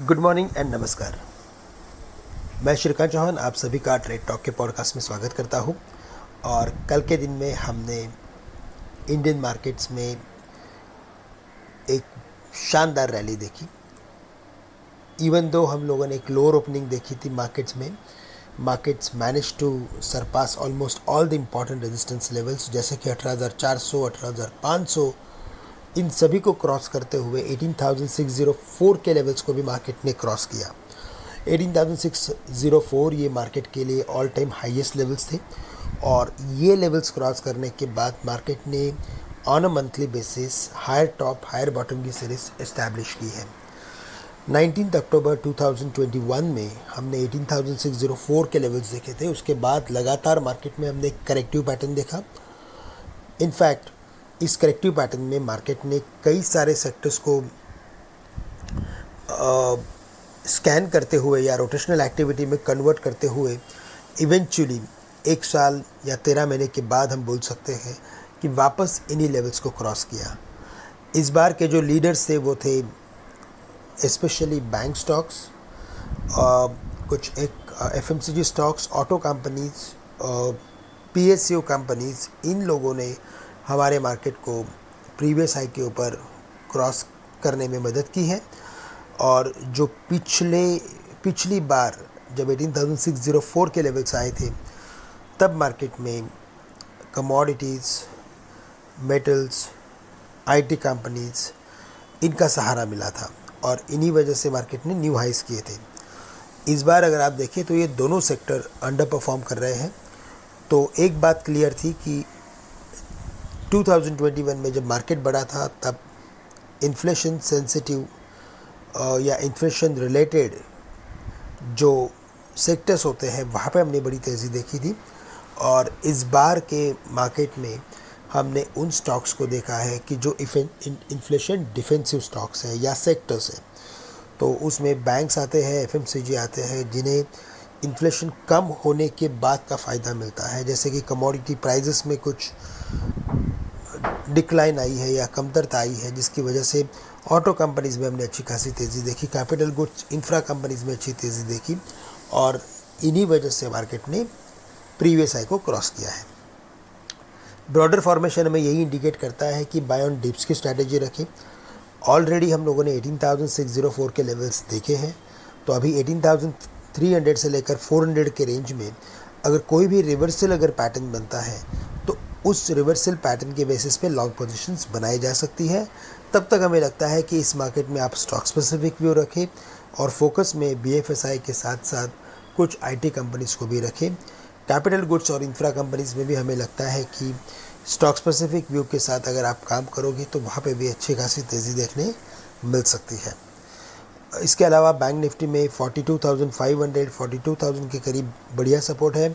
Good morning and नमस्कार। मैं श्रीकांत चौहान आप सभी का ट्रेड टॉक के पॉडकास्ट में स्वागत करता हूँ। और कल के दिन में हमने इंडियन मार्केट्स में एक शानदार रैली देखी। इवन दो हम लोगों ने एक लोअर ओपनिंग देखी थी मार्केट्स में markets manage to surpass almost all the important resistance levels जैसे कि 18,400, 18,500 इन सभी को क्रॉस करते हुए 18,604 के लेवल्स को भी मार्केट ने क्रॉस किया। 18,604 ये मार्केट के लिए ऑल टाइम हाईएस्ट लेवल्स थे और ये लेवल्स क्रॉस करने के बाद मार्केट ने on a monthly basis higher top higher bottom की सीरीज़ इस्टेब्लिश की है। 19 अक्टूबर 2021 में हमने 18,604 के लेवल्स देखे थे। उसके बाद लगातार मार्केट में हमने एक करेक्टिव पैटर्न देखा। इनफैक्ट इस करेक्टिव पैटर्न में मार्केट ने कई सारे सेक्टर्स को स्कैन करते हुए या रोटेशनल एक्टिविटी में कन्वर्ट करते हुए इवेंचुअली एक साल या तेरह महीने के बाद हम बोल सकते हैं कि वापस इन्हीं लेवल्स को क्रॉस किया। इस बार के जो लीडर्स थे वो थे स्पेशली बैंक स्टॉक्स कुछ एक F M stocks auto companies P S companies इन लोगों ने हमारे मार्केट को प्रीवियस हाई के ऊपर क्रॉस करने में मदद की है। और जो पिछले पिछली बार जब 18,604 के लेवल्स आए थे तब मार्केट में कमोडिटीज़ मेटल्स आईटी कंपनीज़ इनका सहारा मिला था और इन्हीं वजह से मार्केट ने न्यू हाइस किए थे। इस बार अगर आप देखें तो ये दोनों सेक्टर अंडर परफॉर्म कर रहे हैं। तो एक बात क्लियर थी कि 2021 में जब मार्केट बढ़ा था, तब इन्फ्लेशन सेंसिटिव या इन्फ्लेशन रिलेटेड जो सेक्टर्स होते हैं, वहाँ पे हमने बड़ी तेज़ी देखी थी। और इस बार के मार्केट में हमने उन स्टॉक्स को देखा है कि जो इन्फ्लेशन डिफेंसिव स्टॉक्स हैं या सेक्टर्स हैं तो उसमें बैंक्स आते हैं एफएमसीजी आते हैं, जिन्हें इन्फ्लेशन कम होने के बाद का फ़ायदा मिलता है। जैसे कि कमोडिटी प्राइजेस में कुछ डिक्लाइन आई है या कमतरता आई है जिसकी वजह से ऑटो कंपनीज़ में हमने अच्छी खासी तेज़ी देखी कैपिटल गुड्स इंफ्रा कंपनीज़ में अच्छी तेज़ी देखी और इन्हीं वजह से मार्केट ने प्रीवियस आई को क्रॉस किया है। ब्रॉडर फॉर्मेशन हमें यही इंडिकेट करता है कि बाय ऑन डिप्स की स्ट्रैटेजी रखें। ऑलरेडी हम लोगों ने 18,604 के लेवल्स देखे हैं। तो अभी 18,300 से लेकर 400 के रेंज में अगर कोई भी रिवर्सल अगर पैटर्न बनता है उस रिवर्सल पैटर्न के बेसिस पे लॉन्ग पोजीशंस बनाई जा सकती है। तब तक हमें लगता है कि इस मार्केट में आप स्टॉक स्पेसिफिक व्यू रखें और फोकस में बीएफएसआई के साथ साथ कुछ आईटी कंपनीज़ को भी रखें। कैपिटल गुड्स और इंफ्रा कंपनीज़ में भी हमें लगता है कि स्टॉक स्पेसिफिक व्यू के साथ अगर आप काम करोगे तो वहाँ पे भी अच्छी खासी तेज़ी देखने मिल सकती है। इसके अलावा बैंक निफ्टी में 42,500 42,000 के करीब बढ़िया सपोर्ट है।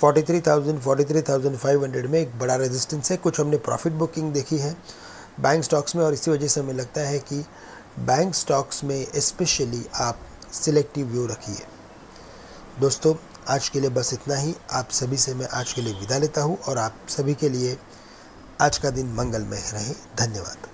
43,000 43,500 में एक बड़ा रेजिस्टेंस है। कुछ हमने प्रॉफिट बुकिंग देखी है बैंक स्टॉक्स में और इसी वजह से हमें लगता है कि बैंक स्टॉक्स में स्पेशली आप सिलेक्टिव व्यू रखिए। दोस्तों आज के लिए बस इतना ही। आप सभी से मैं आज के लिए विदा लेता हूँ और आप सभी के लिए आज का दिन मंगलमय रहे। धन्यवाद।